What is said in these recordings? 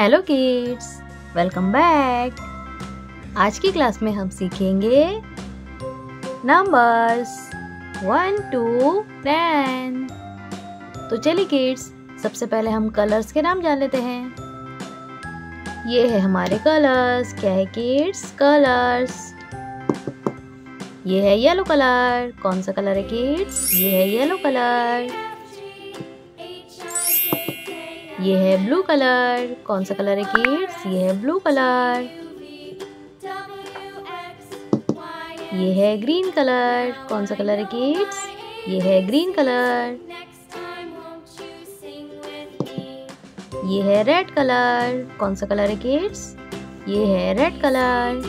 Hello kids welcome back आज की class में हम सीखेंगे नंबर्स वन टू टेन तो चलिए किड्स सबसे पहले हम कलर्स के नाम जान लेते हैं। ये है हमारे कलर्स क्या है किड्स कलर्स ये है येलो कलर कौन सा कलर है किड्स ये है येलो कलर ये है ब्लू कलर। कौन सा कलर है किड्स? ये है ब्लू कलर। ये है ग्रीन कलर। कौन सा कलर है किड्स? ये है ग्रीन कलर। ये है रेड कलर। कौन सा कलर है किड्स? ये है रेड कलर।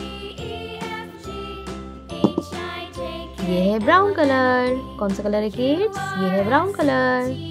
ये है ब्राउन कलर। कौन सा कलर है किड्स? ये है brown colour.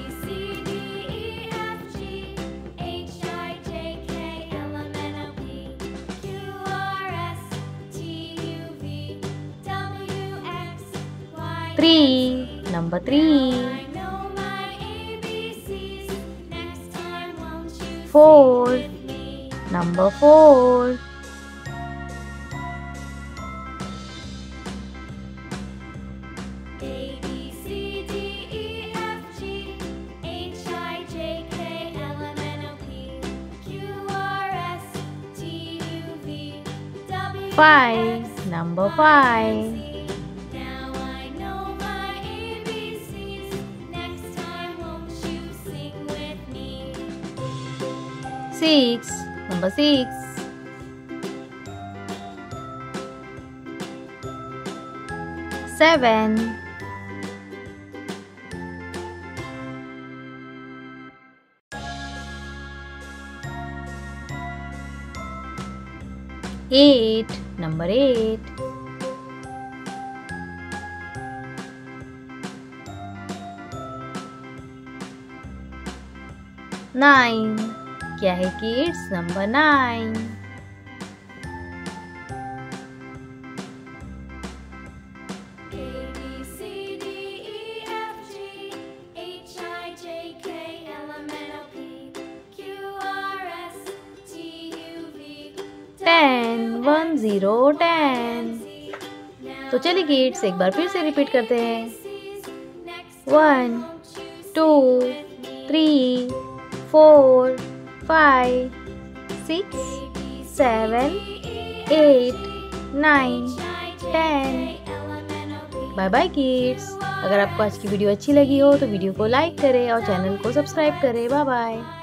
three. Number three. Four. Number four. Five. Number five six number six. Seven. Eight number eight. Nine क्या है kids number nine ten one zero ten तो चलिए किड्स एक बार फिर से रिपीट करते हैं. One two three four five six, seven, eight, nine, ten. Bye bye kids अगर आपको आज की वीडियो अच्छी लगी हो तो वीडियो को लाइक करें और चैनल को सब्सक्राइब करें. Bye bye